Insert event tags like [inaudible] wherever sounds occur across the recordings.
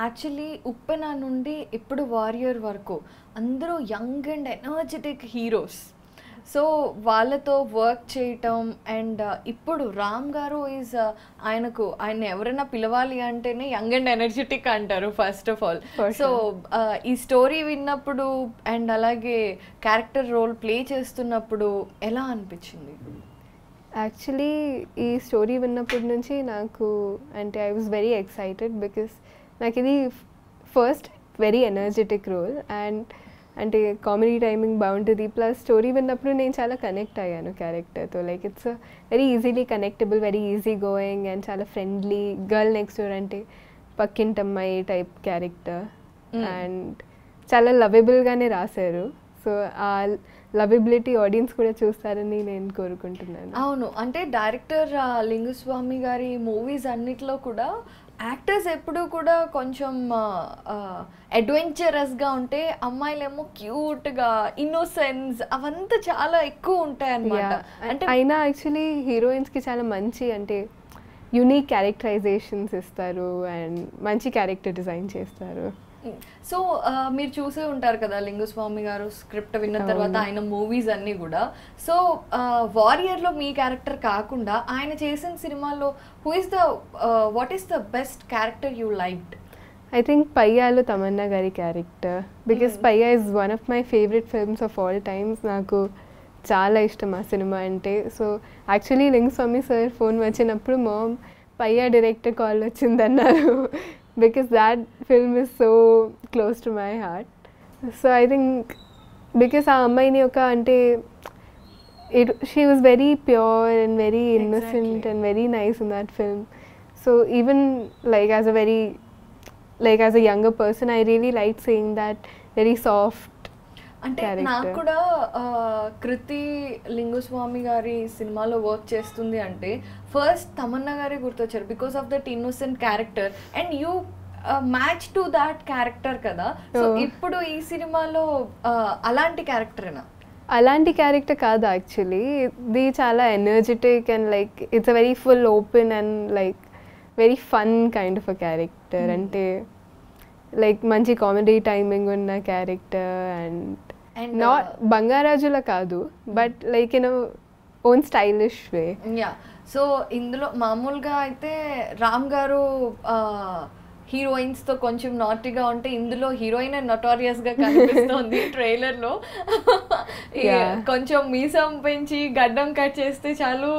Actually ఉప్పెన నుండి ఇప్పుడు warrior వరకు అందరూ young and energetic heroes so వాళ్ళతో వర్క్ చేయటం అండ్ ఇప్పుడు రామ్ గారు ఈజ్ ఆయనకు ఆయన ఎవరైనా పిలవాలి అంటేనే యంగ్ అండ్ ఎనర్జెటిక్ అంటారు ఫస్ట్ ఆఫ్ ఆల్ సో ఈ స్టోరీ విన్నప్పుడు అండ్ అలాగే క్యారెక్టర్ రోల్ ప్లే చేస్తున్నప్పుడు ఎలా అనిపించింది? యాక్చువల్లీ ఈ స్టోరీ విన్నప్పటి నుంచి నాకు అంటే I was very excited because నాకు ఇది first very energetic role and అంటే కామెడీ టైమింగ్ బాగుంటుంది. ప్లస్ స్టోరీ విన్నప్పుడు నేను చాలా కనెక్ట్ అయ్యాను క్యారెక్టర్తో like it's very easily connectable very easy going and చాలా ఫ్రెండ్లీ గర్ల్ నెక్స్ట్ డోర్ అంటే పక్కింటమ్మాయి టైప్ క్యారెక్టర్. అండ్ చాలా లవబుల్గానే రాశారు. సో ఆ లవబిలిటీ ఆడియన్స్ కూడా చూస్తారని నేను కోరుకుంటున్నాను. అవును. అంటే డైరెక్టర్ లింగుస్వామి గారి మూవీస్ అన్నిట్లో కూడా యాక్టర్స్ ఎప్పుడు కూడా కొంచెం అడ్వెంచరస్గా ఉంటే అమ్మాయిలేమో క్యూట్గా ఇన్నోసెన్స్ అవంతా చాలా ఎక్కువ ఉంటాయి అన్నమాట Yeah. అంటే అయినా యాక్చువల్లీ హీరోయిన్స్కి చాలా మంచి అంటే యునీక్ క్యారెక్టరైజేషన్స్ ఇస్తారు అండ్ మంచి క్యారెక్టర్ డిజైన్ చేస్తారు. సో మీరు చూసే ఉంటారు కదా లింగుస్వామి గారు స్క్రిప్ట్ విన్న తర్వాత. ఆయన మూవీస్ అన్నీ కూడా. సో వారియర్లో మీ క్యారెక్టర్ కాకుండా ఆయన చేసిన సినిమాలో who is the what is the best character you liked I think పయ్యాలో Tamannaah గారి character because. Paiyaa is one of my favourite films of all times నాకు చాలా ఇష్టం ఆ సినిమా అంటే. So actually Lingusamy sir phone వచ్చినప్పుడు ma'am Paiyaa director call వచ్చిందన్నారు. Because that film is so close to my heart so I think because ఆ అమ్మాయిని ఒక అంటే it she was very pure and very innocent. And very nice in that film so even like as a very like as a younger person i really liked seeing that very soft అంటే. నాకు కూడా కృతి లింగుస్వామి గారి సినిమాలో work చేస్తుంది అంటే first Tamannaah గారే గుర్తొచ్చారు because of that innocent character and you match to that character కదా so Oh. ఇప్పుడు ఈ సినిమాలో అలాంటి క్యారెక్టరేనా అలాంటి క్యారెక్టర్ కాదు యాక్చువల్లీ ఇది చాలా energetic and like it's a very full open and like very fun kind of a character. అంటే లైక్ మంచి కామెడీ టైమింగ్ ఉన్న క్యారెక్టర్ అండ్ నాట్ uh, బంగారాజుల కాదు but like in own stylish way yeah so ఇందులో మామూలుగా అయితే రామ్ గారు హీరోయిన్స్తో కొంచెం నాటిగా ఉంటే ఇందులో హీరోయిన్ నొటారియస్గా కనిపిస్తోంది [laughs] ట్రైలర్లో. కొంచెం మీసం పెంచి గడ్డం కట్ చేస్తే చాలు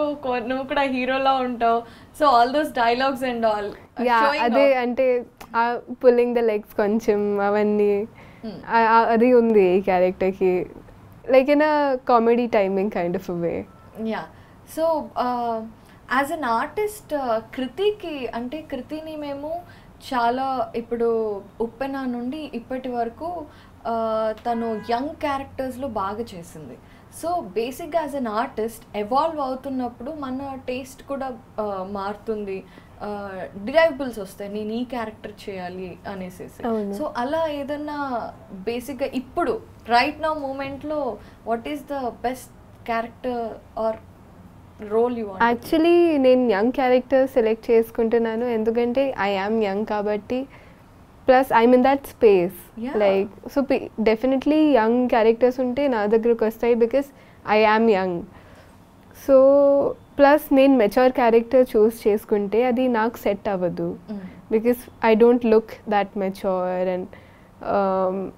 నువ్వు కూడా హీరోలా ఉంటావు. So all those dialogues and all అదే అంటే పుల్లింగ్ ద లెగ్స్ కొంచెం అవన్నీ అది ఉంది ఈ క్యారెక్టర్కి like in a comedy timing kind of way yeah so as an artist కృతికి అంటే కృతిని మేము చాలా ఇప్పుడు ఉప్పెన నుండి ఇప్పటి వరకు uh, తను యంగ్ క్యారెక్టర్స్లో బాగా చేసింది. సో బేసిక్గా యాజ్ అన్ ఆర్టిస్ట్ ఎవాల్వ్ అవుతున్నప్పుడు మన టేస్ట్ కూడా మారుతుంది. డిరైవబుల్స్ వస్తాయి. నేను ఈ క్యారెక్టర్ చేయాలి అనేసి. సో అలా ఏదన్నా బేసిక్గా ఇప్పుడు రైట్ నా మూమెంట్లో what is the best character or role you actually నేను యంగ్ క్యారెక్టర్ సెలెక్ట్ చేసుకుంటున్నాను. ఎందుకంటే ఐ యామ్ యంగ్ కాబట్టి plus I'm in that space. Like so definitely young characters ఉంటే నా దగ్గరకు వస్తాయి because I am young so plus నేను mature character choose చేసుకుంటే అది నాకు సెట్ అవ్వదు because I don't look that mature and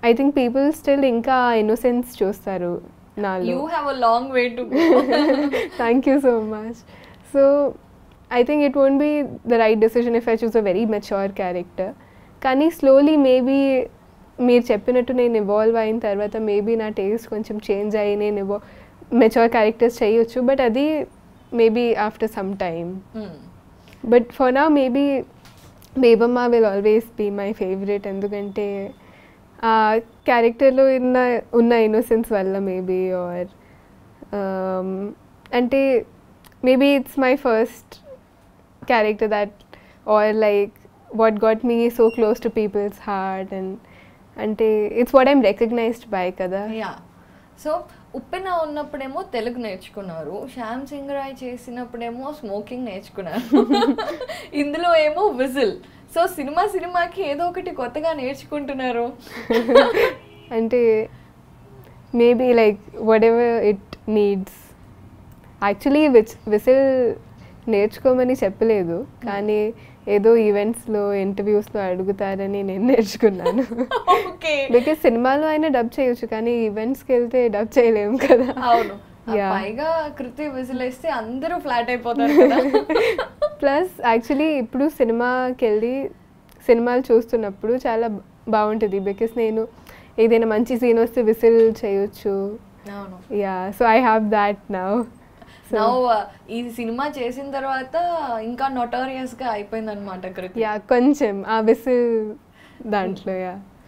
I think people still ఇంకా ఇన్నోసెన్స్ చూస్తారు నాలో you a long way to Thank you so much. So, I think it won't be the right decision if I choose a very mature character. కానీ slowly maybe మీరు చెప్పినట్టు నేను evolve అయిన తర్వాత maybe నా టేస్ట్ కొంచెం చేంజ్ అయ్యి నేను ఇవో మెచ్యూర్ క్యారెక్టర్స్ చేయొచ్చు బట్ అది maybe after some time but for నా maybe Bebamma will always be my favourite ఎందుకంటే ఆ క్యారెక్టర్లో ఉన్న ఉన్న ఇన్నోసెన్స్ వల్ల మేబీ ఆర్ అంటే maybe it's my first character that or like what got me so close to people's heart and అంటే it's what I'm recognised by కదా. Yeah so Uppena ఉన్నప్పుడేమో తెలుగు నేర్చుకున్నారు. శ్యామ్ సింగ్ రాయ్ చేసినప్పుడేమో స్మోకింగ్ నేర్చుకున్నారు. [laughs] ఇందులో ఏమో విజిల్. సో సినిమా సినిమాకి ఏదో ఒకటి కొత్తగా నేర్చుకుంటున్నారు. [laughs] అంటే maybe like whatever it needs actually which whistle నేర్చుకోమని చెప్పలేదు. కానీ ఏదో ఈవెంట్స్లో ఇంటర్వ్యూస్లో అడుగుతారని నేను నేర్చుకున్నాను. బికాస్ సినిమాలో అయినా డబ్ చేయొచ్చు కానీ ఈవెంట్స్కి వెళ్తే డబ్ చేయలేము కదా. అవును. పైగా కృతి విజిలేస్తే అందరూ ఫ్లాట్ అయిపోతారు ప్లస్ యాక్చువల్లీ [laughs] ఇప్పుడు సినిమాకి వెళ్ళి సినిమాలు చూస్తున్నప్పుడు చాలా బాగుంటుంది. బికాస్ నేను ఏదైనా మంచి సీన్ వస్తే విసిల్ చేయొచ్చు. Yeah so I have that now now ఈ సినిమా చేసిన తర్వాత ఇంకా నొటోరియస్గా అయిపోయింది అనమాట కొంచెం. ఆ విసిల్ దాంట్లో యా